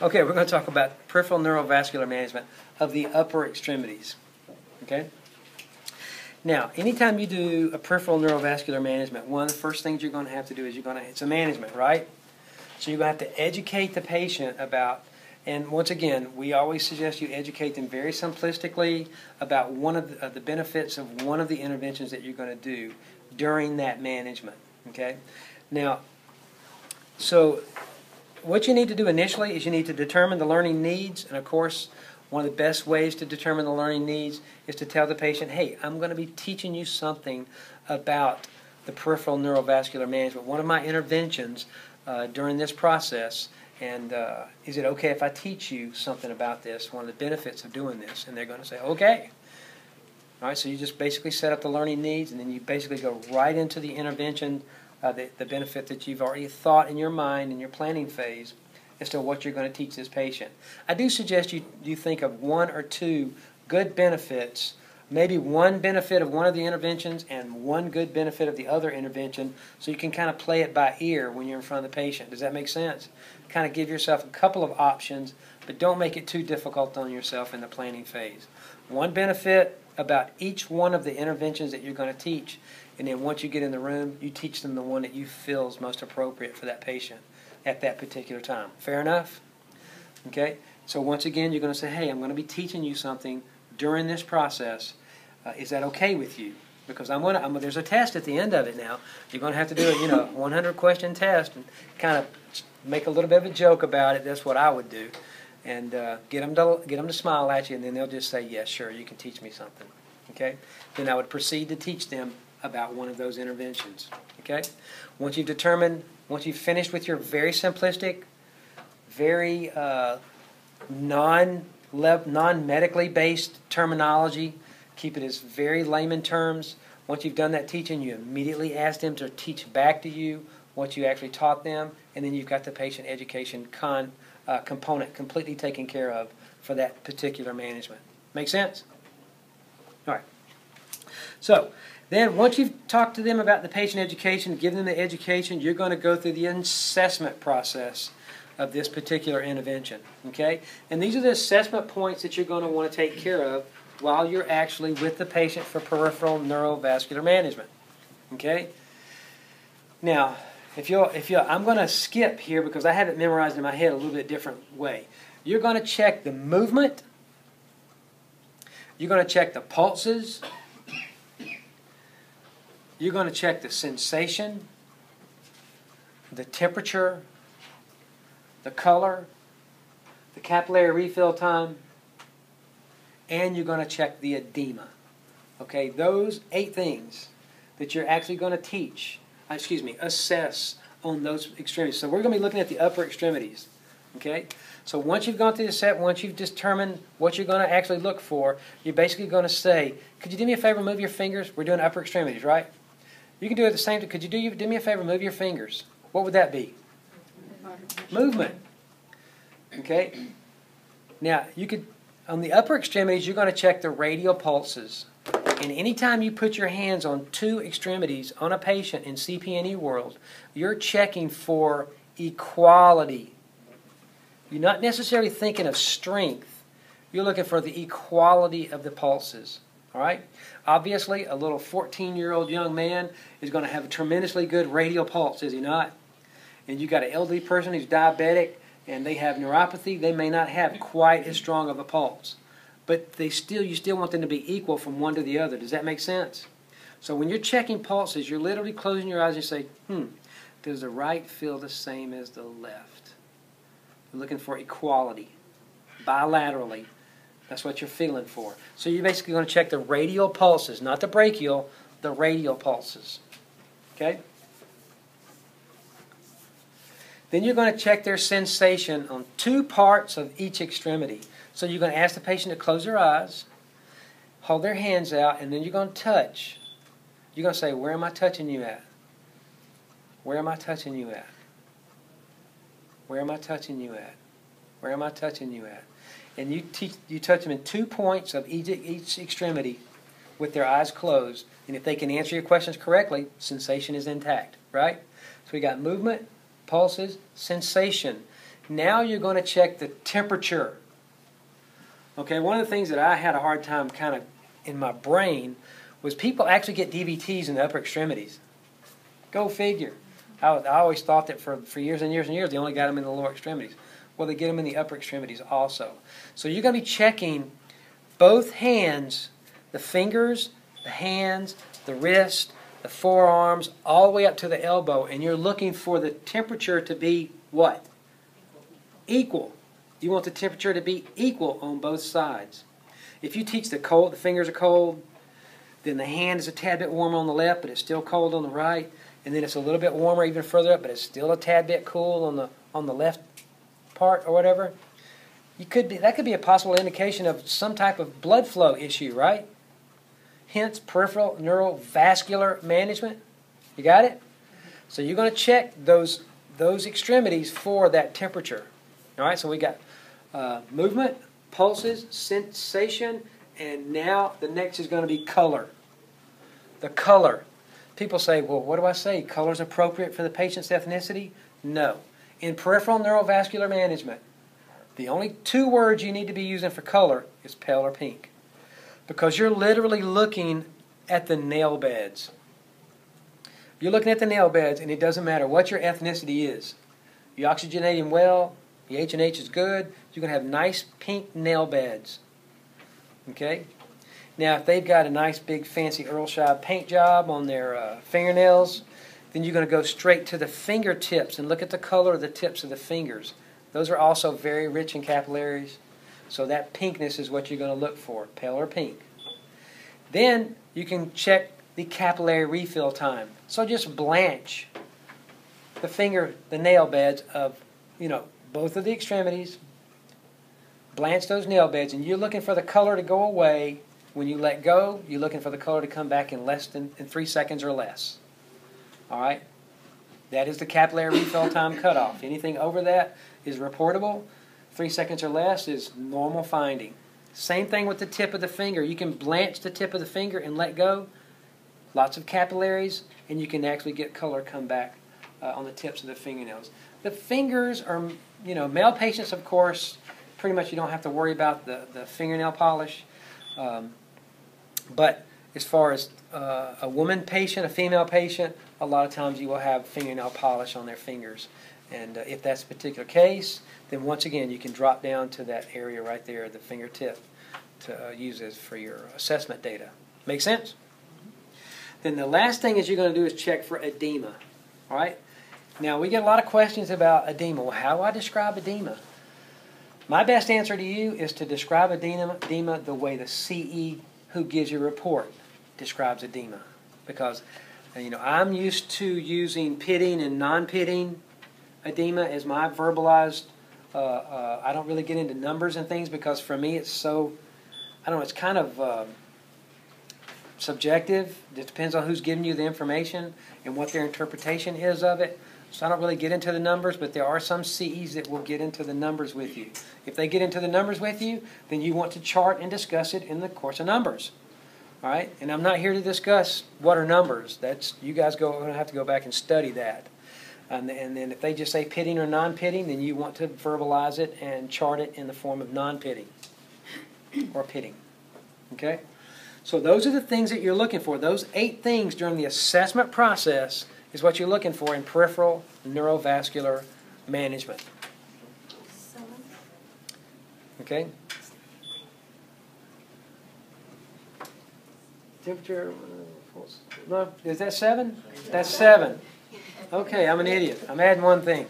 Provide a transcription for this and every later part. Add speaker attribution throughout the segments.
Speaker 1: Okay, we're going to talk about peripheral neurovascular management of the upper extremities. Okay? Now, anytime you do a peripheral neurovascular management, one of the first things you're going to have to do is you're going to, it's a management, right? So you're going to have to educate the patient about, and once again, we always suggest you educate them very simplistically about one of the, uh, the benefits of one of the interventions that you're going to do during that management. Okay? Now, so what you need to do initially is you need to determine the learning needs, and of course, one of the best ways to determine the learning needs is to tell the patient, hey, I'm going to be teaching you something about the peripheral neurovascular management. One of my interventions uh, during this process, and uh, is it okay if I teach you something about this, one of the benefits of doing this? And they're going to say, okay. All right, so you just basically set up the learning needs, and then you basically go right into the intervention, uh, the, the benefit that you've already thought in your mind in your planning phase as to what you're going to teach this patient. I do suggest you, you think of one or two good benefits, maybe one benefit of one of the interventions and one good benefit of the other intervention, so you can kind of play it by ear when you're in front of the patient. Does that make sense? Kind of give yourself a couple of options, but don't make it too difficult on yourself in the planning phase. One benefit about each one of the interventions that you're going to teach, and then once you get in the room, you teach them the one that you feel is most appropriate for that patient at that particular time. Fair enough? Okay? So once again, you're going to say, hey, I'm going to be teaching you something during this process. Uh, is that okay with you? Because I'm going to, there's a test at the end of it now. You're going to have to do a you know 100 question test and kind of make a little bit of a joke about it. That's what I would do, and uh, get them to get them to smile at you, and then they'll just say, yes, sure, you can teach me something. Okay? Then I would proceed to teach them about one of those interventions. Okay? Once you've determined once you've finished with your very simplistic, very uh, non non medically based terminology, keep it as very layman terms. Once you've done that teaching, you immediately ask them to teach back to you what you actually taught them, and then you've got the patient education con, uh, component completely taken care of for that particular management. Make sense? All right. So, then, once you've talked to them about the patient education, given them the education, you're going to go through the assessment process of this particular intervention. Okay? And these are the assessment points that you're going to want to take care of while you're actually with the patient for peripheral neurovascular management. Okay? Now, if you're, if you're, I'm going to skip here because I have it memorized in my head a little bit different way. You're going to check the movement. You're going to check the pulses. You're going to check the sensation, the temperature, the color, the capillary refill time, and you're going to check the edema. Okay, those eight things that you're actually going to teach, Uh, excuse me, assess on those extremities. So we're going to be looking at the upper extremities. Okay, so once you've gone through the set, once you've determined what you're going to actually look for, you're basically going to say, could you do me a favor, move your fingers? We're doing upper extremities, right? You can do it the same. Could you do, do me a favor? Move your fingers. What would that be? Movement. Okay. Now you could on the upper extremities. You're going to check the radial pulses. And anytime you put your hands on two extremities on a patient in CPNE world, you're checking for equality. You're not necessarily thinking of strength. You're looking for the equality of the pulses. All right? Obviously, a little 14 year old young man is going to have a tremendously good radial pulse, is he not? And you've got an elderly person who's diabetic and they have neuropathy, they may not have quite as strong of a pulse. But they still, you still want them to be equal from one to the other. Does that make sense? So when you're checking pulses, you're literally closing your eyes and you say, hmm, does the right feel the same as the left? You're looking for equality bilaterally that's what you're feeling for. So you're basically going to check the radial pulses, not the brachial, the radial pulses. Okay? Then you're going to check their sensation on two parts of each extremity. So you're going to ask the patient to close their eyes, hold their hands out, and then you're going to touch. You're going to say, Where am I touching you at? Where am I touching you at? Where am I touching you at? Where am I touching you at? and you teach you touch them in two points of each, each extremity with their eyes closed. And if they can answer your questions correctly, sensation is intact, right? So we got movement, pulses, sensation. Now you're going to check the temperature. Okay, one of the things that I had a hard time kind of in my brain was people actually get DVTs in the upper extremities. Go figure. I, I always thought that for, for years and years and years they only got them in the lower extremities. Well, they get them in the upper extremities also. So you're going to be checking both hands, the fingers, the hands, the wrist, the forearms, all the way up to the elbow, and you're looking for the temperature to be what? Equal. You want the temperature to be equal on both sides. If you teach the cold, the fingers are cold, then the hand is a tad bit warmer on the left, but it's still cold on the right, and then it's a little bit warmer even further up, but it's still a tad bit cool on the on the left part or whatever. You could be that could be a possible indication of some type of blood flow issue, right? Hence peripheral neurovascular management. You got it? So you're going to check those those extremities for that temperature. All right, so we got uh, movement, pulses, sensation, and now the next is going to be color. The color. People say, well, what do I say? Color is appropriate for the patient's ethnicity? No. In peripheral neurovascular management, the only two words you need to be using for color is pale or pink. Because you're literally looking at the nail beds. You're looking at the nail beds, and it doesn't matter what your ethnicity is. You oxygenate them well, the H&H is good. You're going to have nice pink nail beds. Okay? Now, if they've got a nice big fancy Earl Scheib paint job on their uh, fingernails, then you're going to go straight to the fingertips and look at the color of the tips of the fingers. Those are also very rich in capillaries. So that pinkness is what you're going to look for, pale or pink. Then you can check the capillary refill time. So just blanch the finger, the nail beds of, you know, both of the extremities, blanch those nail beds, and you're looking for the color to go away. When you let go, you're looking for the color to come back in less than in three seconds or less. All right? That is the capillary refill time cutoff. Anything over that is reportable. Three seconds or less is normal finding. Same thing with the tip of the finger. You can blanch the tip of the finger and let go. Lots of capillaries, and you can actually get color come back uh, on the tips of the fingernails. The fingers are you know, male patients, of course, pretty much you don't have to worry about the, the fingernail polish. Um, but as far as uh, a woman patient, a female patient, a lot of times you will have fingernail polish on their fingers. And uh, if that's a particular case, then once again you can drop down to that area right there, the fingertip, to uh, use as for your assessment data. Make sense? Then the last thing is you're going to do is check for edema. All right? Now, we get a lot of questions about edema. Well, how do I describe edema? My best answer to you is to describe edema, edema the way the CE who gives you a report describes edema. Because, you know, I'm used to using pitting and non-pitting edema as my verbalized. Uh, uh, I don't really get into numbers and things because for me it's so, I don't know, it's kind of uh, subjective. It depends on who's giving you the information and what their interpretation is of it. So I don't really get into the numbers, but there are some CEs that will get into the numbers with you. If they get into the numbers with you, then you want to chart and discuss it in the course of numbers. All right? And I'm not here to discuss what are numbers. That's you guys go going to have to go back and study that. And, and then if they just say pitting or non-pitting, then you want to verbalize it and chart it in the form of non-pitting or pitting. Okay? So those are the things that you're looking for. Those eight things during the assessment process is what you're looking for in peripheral neurovascular management. Okay? Temperature, uh, no, is that seven? That's seven. Okay, I'm an idiot. I'm adding one thing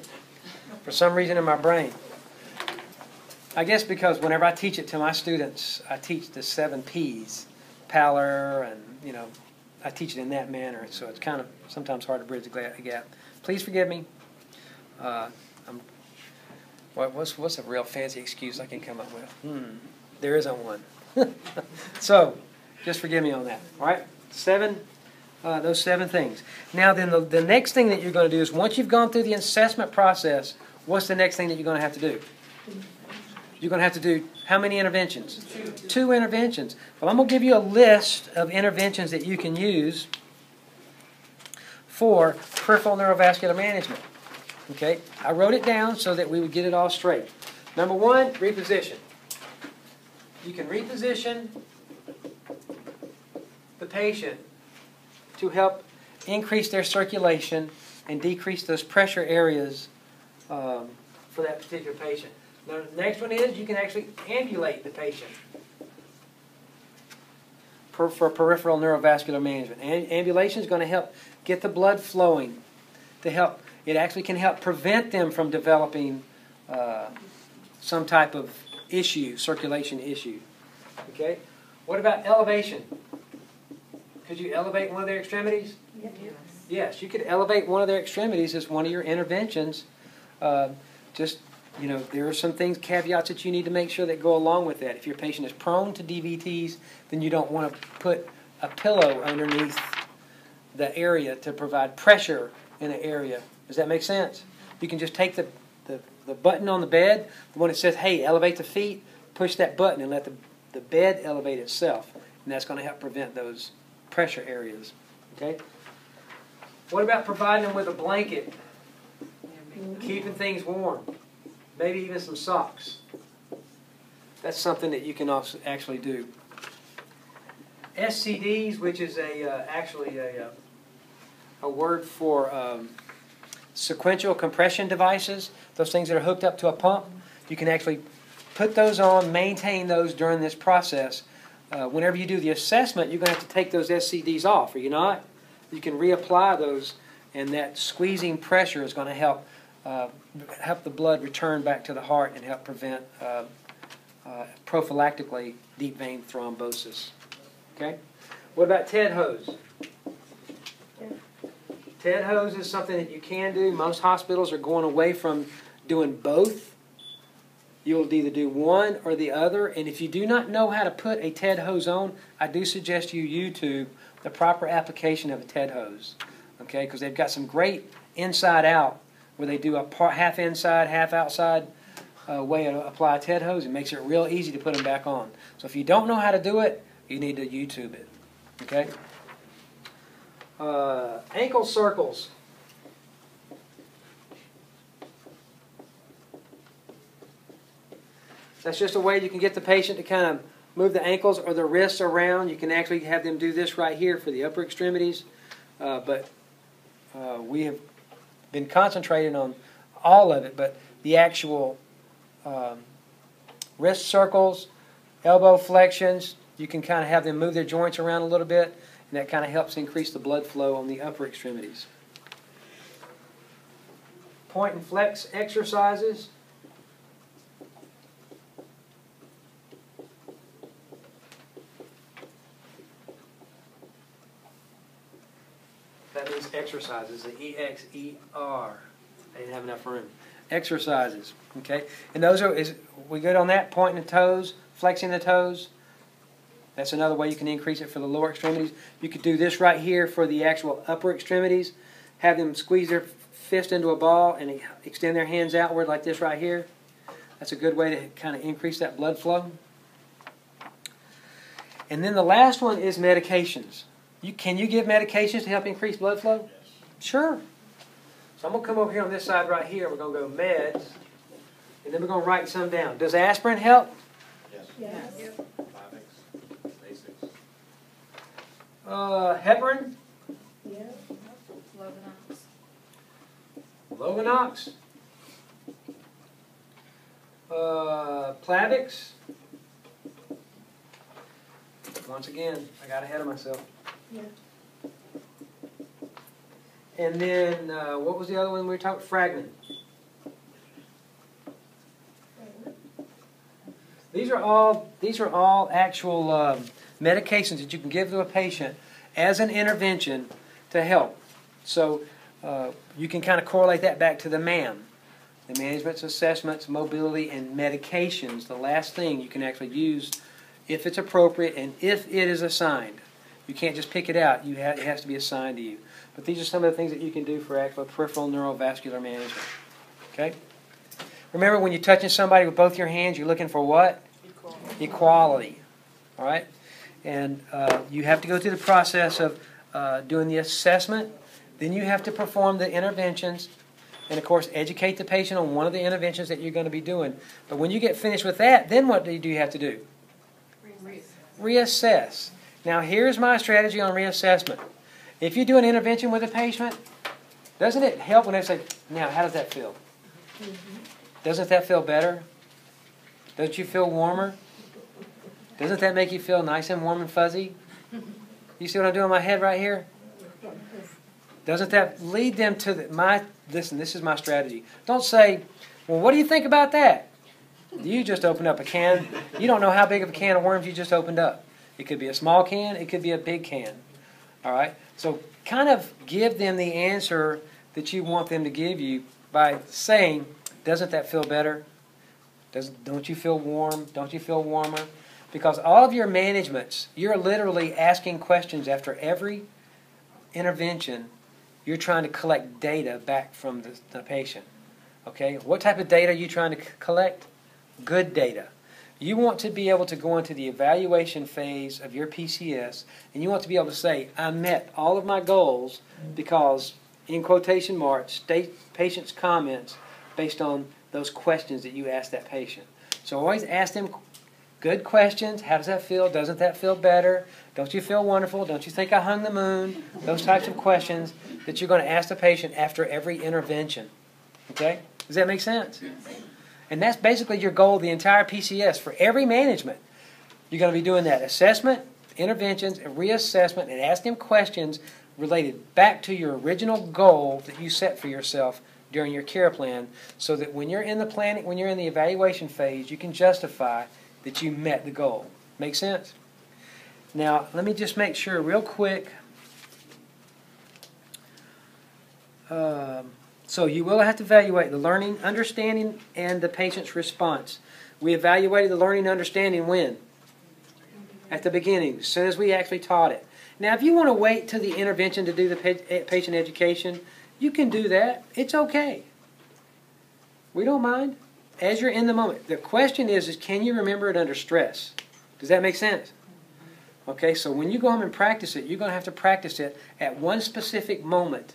Speaker 1: for some reason in my brain. I guess because whenever I teach it to my students, I teach the seven P's, pallor and, you know, I teach it in that manner, so it's kind of sometimes hard to bridge the gap. Please forgive me. Uh, what, what's, what's a real fancy excuse I can come up with? Hmm, there isn't one. so, just forgive me on that. All right, seven, uh, those seven things. Now, then the, the next thing that you're going to do is once you've gone through the assessment process, what's the next thing that you're going to have to do? You're going to have to do how many interventions? Two. Two interventions. Well, I'm going to give you a list of interventions that you can use for peripheral neurovascular management. Okay, I wrote it down so that we would get it all straight. Number one, reposition. You can reposition the patient to help increase their circulation and decrease those pressure areas um, for that particular patient. Now, the next one is you can actually ambulate the patient for, for peripheral neurovascular management. And ambulation is going to help get the blood flowing to help. It actually can help prevent them from developing uh, some type of issue, circulation issue. Okay? What about elevation? Could you elevate one of their extremities?
Speaker 2: Yes.
Speaker 1: Yes, you could elevate one of their extremities as one of your interventions. Uh, just, you know, there are some things, caveats that you need to make sure that go along with that. If your patient is prone to DVTs, then you don't want to put a pillow underneath the area to provide pressure in the area. Does that make sense? You can just take the, the, the button on the bed, the one that says, hey, elevate the feet, push that button and let the, the bed elevate itself. And that's going to help prevent those pressure areas. Okay? What about providing them with a blanket, keeping things warm, maybe even some socks? That's something that you can also actually do. SCDs, which is a uh, actually a, uh, a word for um, sequential compression devices, those things that are hooked up to a pump, you can actually put those on, maintain those during this process. Uh, whenever you do the assessment, you're going to have to take those SCDs off, are you not? You can reapply those, and that squeezing pressure is going to help uh, help the blood return back to the heart and help prevent uh, uh, prophylactically deep vein thrombosis. Okay? What about TED hose? TED hose is something that you can do. Most hospitals are going away from doing both. You'll either do one or the other. And if you do not know how to put a TED hose on, I do suggest you YouTube the proper application of a TED hose. Okay, because they've got some great inside out where they do a part, half inside, half outside uh, way to apply TED hose. It makes it real easy to put them back on. So if you don't know how to do it, you need to YouTube it. Okay? Uh, ankle circles. That's just a way you can get the patient to kind of move the ankles or the wrists around. You can actually have them do this right here for the upper extremities. Uh, but uh, we have been concentrating on all of it, but the actual um, wrist circles, elbow flexions, you can kind of have them move their joints around a little bit, and that kind of helps increase the blood flow on the upper extremities. Point and flex exercises. Exercises, the E X E R. I didn't have enough room. Exercises, okay? And those are, is we good on that? Pointing the toes, flexing the toes. That's another way you can increase it for the lower extremities. You could do this right here for the actual upper extremities. Have them squeeze their fist into a ball and extend their hands outward like this right here. That's a good way to kind of increase that blood flow. And then the last one is medications. You, can you give medications to help increase blood flow? Sure. So I'm going to come over here on this side right here. We're going to go meds. And then we're going to write some down. Does aspirin help?
Speaker 2: Yes. Yes.
Speaker 1: Uh, heparin?
Speaker 2: Yes.
Speaker 1: Lovenox? Uh, Plavix? Once again, I got ahead of myself. And then, uh, what was the other one we were talking? Fragmin. These are all these are all actual um, medications that you can give to a patient as an intervention to help. So uh, you can kind of correlate that back to the MAM, the management's assessments, mobility, and medications. The last thing you can actually use if it's appropriate and if it is assigned. You can't just pick it out. You have, it has to be assigned to you. But these are some of the things that you can do for actual peripheral neurovascular management. Okay? Remember, when you're touching somebody with both your hands, you're looking for what?
Speaker 2: Equality.
Speaker 1: Equality. All right? And uh, you have to go through the process of uh, doing the assessment. Then you have to perform the interventions. and of course, educate the patient on one of the interventions that you're going to be doing. But when you get finished with that, then what do you, do you have to do? Reassess. Now, here's my strategy on reassessment. If you do an intervention with a patient, doesn't it help when they say, now, how does that feel? Doesn't that feel better? Don't you feel warmer? Doesn't that make you feel nice and warm and fuzzy? You see what I'm doing in my head right here? Doesn't that lead them to the, my, listen, this is my strategy. Don't say, well, what do you think about that? You just opened up a can. You don't know how big of a can of worms you just opened up. It could be a small can, it could be a big can. All right? So kind of give them the answer that you want them to give you by saying, doesn't that feel better? Does, don't you feel warm? Don't you feel warmer? Because all of your managements, you're literally asking questions after every intervention. You're trying to collect data back from the, the patient. Okay? What type of data are you trying to collect? Good data. You want to be able to go into the evaluation phase of your PCS and you want to be able to say, I met all of my goals because, in quotation marks, state patient's comments based on those questions that you asked that patient. So always ask them good questions. How does that feel? Doesn't that feel better? Don't you feel wonderful? Don't you think I hung the moon? Those types of questions that you're going to ask the patient after every intervention. Okay? Does that make sense? And that's basically your goal, the entire PCS for every management. You're going to be doing that assessment, interventions, and reassessment, and asking questions related back to your original goal that you set for yourself during your care plan, so that when you're in the planning, when you're in the evaluation phase, you can justify that you met the goal. Make sense? Now, let me just make sure real quick. Um, so you will have to evaluate the learning, understanding, and the patient's response. We evaluated the learning, understanding when? At the beginning, as soon as we actually taught it. Now, if you want to wait till the intervention to do the eh, patient education, you can do that. It's okay. We don't mind. As you're in the moment. The question is, is can you remember it under stress? Does that make sense? Okay, so when you go home and practice it, you're going to have to practice it at one specific moment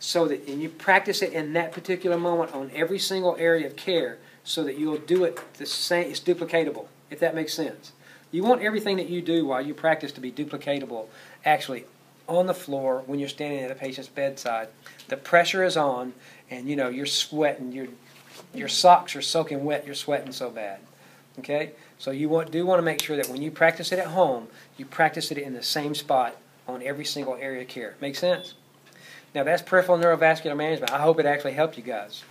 Speaker 1: so that and you practice it in that particular moment on every single area of care so that you'll do it the same it's duplicatable if that makes sense. You want everything that you do while you practice to be duplicatable. Actually on the floor when you're standing at a patient's bedside the pressure is on and you know you're sweating your your socks are soaking wet you're sweating so bad okay? So you want, do want to make sure that when you practice it at home you practice it in the same spot on every single area of care. Make sense now that's peripheral neurovascular management. I hope it actually helped you guys.